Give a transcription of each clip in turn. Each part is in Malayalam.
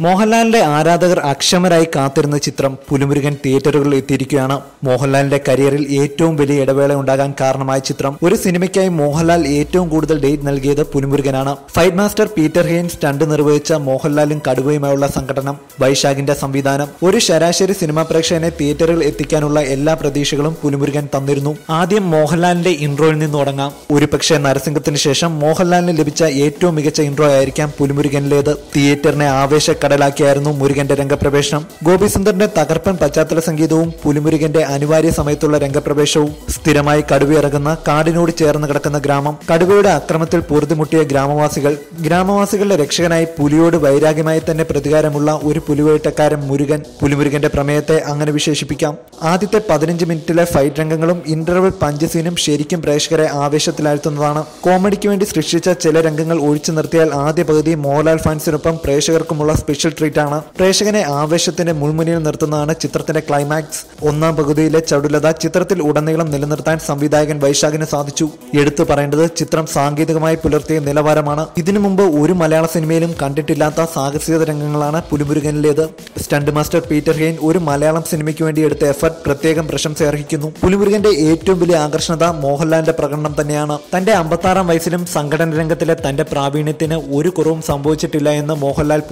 മോഹൻലാലിന്റെ ആരാധകർ അക്ഷമരായി കാത്തിരുന്ന ചിത്രം പുലിമുരുകൻ തിയേറ്ററുകളിൽ എത്തിയിരിക്കുകയാണ്. മോഹൻലാലിന്റെ കരിയറിൽ ഏറ്റവും വലിയ ഇടവേള ഉണ്ടാകാൻ കാരണമായ ചിത്രം ഒരു സിനിമയ്ക്കായി മോഹൻലാൽ ഏറ്റവും കൂടുതൽ ഡേറ്റ് നൽകിയത് പുലിമുരുകനാണ്. Fight master Peter Hein stunt നിർവഹിച്ച മോഹൻലാലും കടുവയുമായുള്ള സംഘടനം വൈശാഖിന്റെ സംവിധാനം ഒരു ശരാശരി സിനിമാ പ്രേക്ഷകനെ തിയേറ്ററിൽ എത്തിക്കാനുള്ള എല്ലാ പ്രതീക്ഷകളും പുലിമുരുകൻ തന്നിരുന്നു. ആദ്യം മോഹൻലാലിന്റെ ഇൻട്രോയിൽ നിന്ന് തുടങ്ങാം. ഒരുപക്ഷെ നരസിംഹത്തിന് ശേഷം മോഹൻലാലിന് ലഭിച്ച ഏറ്റവും മികച്ച ഇൻട്രോ ആയിരിക്കാം പുലിമുരുകനിലേത്. തിയേറ്ററിനെ ആവേശക്കടലാക്കിയായിരുന്നു മുരുകന്റെ രംഗപ്രവേശനം. ഗോപിസുന്ദറിന്റെ തകർപ്പൻ പശ്ചാത്തല സംഗീതവും പുലിമുരുകന്റെ അനിവാര്യ സമയത്തുള്ള രംഗപ്രവേശവും സ്ഥിരമായി കടുവയിറങ്ങുന്ന കാടിനോട് ചേർന്ന് കിടക്കുന്ന ഗ്രാമം. കടുവയുടെ അക്രമത്തിൽ പൊറുതിമുട്ടിയ ഗ്രാമവാസികൾ. ഗ്രാമവാസികളുടെ രക്ഷകനായി പുലിയോട് വൈരാഗ്യമായി തന്നെ പ്രതികാരമുള്ള ഒരു പുലിവേട്ടക്കാരൻ മുരുകൻ. പുലിമുരുകന്റെ പ്രമേയത്തെ അങ്ങനെ വിശേഷിപ്പിക്കാം. ആദ്യത്തെ പതിനഞ്ച് മിനിറ്റിലെ ഫൈറ്റ് രംഗങ്ങളും ഇന്റർവൽ പഞ്ചസീനും ശരിക്കും പ്രേക്ഷകരെ ആവേശത്തിലാഴ്ത്തുന്നതാണ്. കോമഡിക്ക് വേണ്ടി സൃഷ്ടിച്ച ചില രംഗങ്ങൾ ഒഴിച്ചു നിർത്തിയാൽ ആദ്യ പകുതി മോഹൻലാൽ ഫാൻസിനൊപ്പം പ്രേക്ഷകർക്കുമുള്ള സ്പെഷ്യൽ ട്രീറ്റ് ആണ്. പ്രേക്ഷകനെ ആവേശത്തിന്റെ മുൾമുനിയിൽ നിർത്തുന്നതാണ് ചിത്രത്തിന്റെ ക്ലൈമാക്സ് ഒന്നാം പകുതിയിലെ ചടുലത ചിത്രത്തിൽ ഉടനീളം നിലനിർത്താൻ സംവിധായകൻ വൈശാഖിന് സാധിച്ചു. എടുത്തു പറയേണ്ടത് ചിത്രം സാങ്കേതികമായി പുലർത്തിയ നിലവാരമാണ്. ഇതിനു മുമ്പ് ഒരു മലയാള സിനിമയിലും കണ്ടിട്ടില്ലാത്ത സാഹസികത രംഗങ്ങളാണ് പുലിമുരുകനിലേത്. സ്റ്റണ്ട് മാസ്റ്റർ പീറ്റർ ഹെയ്ൻ ഒരു മലയാളം സിനിമയ്ക്ക് വേണ്ടി എടുത്ത എഫർട്ട് പ്രത്യേകം പ്രശംസ അർഹിക്കുന്നു. പുലിമുരുകന്റെ ഏറ്റവും വലിയ ആകർഷണത മോഹൻലാലിന്റെ പ്രകടനം തന്നെയാണ്. തന്റെ അമ്പത്താറാം വയസ്സിലും സംഘടന രംഗത്തിലെ തന്റെ പ്രാവീണ്യത്തിന് ഒരു കുറവും സംഭവിച്ചിട്ടില്ല എന്ന് മോഹൻലാൽ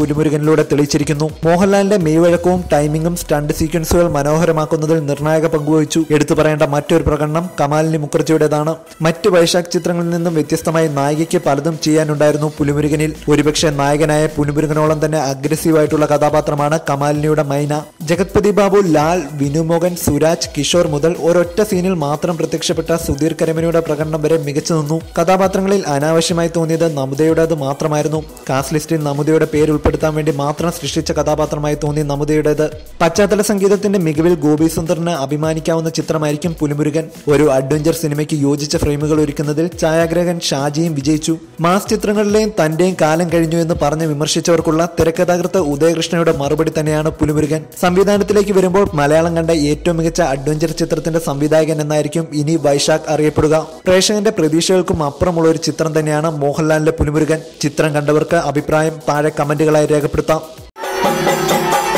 പുലിമുരുകനിലൂടെ തെളിയിച്ചിരിക്കുന്നു. മോഹൻലാലിന്റെ മെയ്വഴക്കവും ടൈമിംഗും സ്റ്റണ്ട് സീക്വൻസുകൾ മനോഹരമാക്കുന്നതിൽ നിർണായക പങ്കുവഹിച്ചു. എടുത്തു പറയേണ്ട മറ്റൊരു പ്രകടനം കമാലിനി മുഖർജിയുടേതാണ്. മറ്റ് വൈശാഖ് ചിത്രങ്ങളിൽ നിന്നും വ്യത്യസ്തമായി നായികയ്ക്ക് പലതും ചെയ്യാനുണ്ടായിരുന്നു പുലിമുരുകനിൽ. ഒരുപക്ഷെ നായകനായ പുലിമുരുകനോളം തന്നെ അഗ്രസീവ് ആയിട്ടുള്ള കഥാപാത്രമാണ് കമാലിനിയുടെ മൈന. ജഗത്പതി ബാബു ലാൽ വിനുമോഹൻ സുരാജ് കിഷോർ മുതൽ ഒരൊറ്റ സീനിൽ മാത്രം പ്രത്യക്ഷപ്പെട്ട സുധീർ കരമനിയുടെ പ്രകടനം വരെ മികച്ചു നിന്നു. കഥാപാത്രങ്ങളിൽ അനാവശ്യമായി തോന്നിയത് നമുദയുടേത് മാത്രമായിരുന്നു. കാസ്റ്റ് ലിസ്റ്റിൽ നമുദയുടെ പേര് ഉൾപ്പെടുത്താൻ വേണ്ടി മാത്രം സൃഷ്ടിച്ച കഥാപാത്രമായി തോന്നി നമുദയുടേത്. പശ്ചാത്തല സംഗീതത്തിന്റെ മികവിൽ ഗോപി സുന്ദറിന് അഭിമാനിക്കാവുന്ന ചിത്രമായിരിക്കും പുലിമുരുകൻ. ഒരു അഡ്വഞ്ചർ സിനിമയ്ക്ക് യോജിച്ച ഫ്രെയിമുകൾ ഒരുക്കുന്നതിൽ ഛായാഗ്രഹകൻ ഷാജിയും വിജയിച്ചു. മാസ് ചിത്രങ്ങളിലെയും തന്റെയും കാലം കഴിഞ്ഞു എന്ന് പറഞ്ഞ് വിമർശിച്ചവർക്കുള്ള തിരക്കഥാകൃത്ത് ഉദയകൃഷ്ണയുടെ മറുപടി തന്നെയാണ് പുലിമുരുകൻ. സംവിധാനത്തിലേക്ക് വരുമ്പോൾ മലയാളം കണ്ട ഏറ്റവും മികച്ച അഡ്വഞ്ചർ ചിത്രത്തിന്റെ സംവിധായകൻ എന്നായിരിക്കും ഇനി വൈശാഖ് അറിയപ്പെടുക. പ്രേക്ഷകന്റെ പ്രതീക്ഷകൾക്കും അപ്പുറമുള്ള ഒരു ചിത്രം തന്നെയാണ് മോഹൻലാലിന്റെ പുലിമുരുകൻ. ചിത്രം കണ്ടവർക്ക് അഭിപ്രായം താഴെ കമന്റുകളായി രേഖപ്പെടുത്താം. した。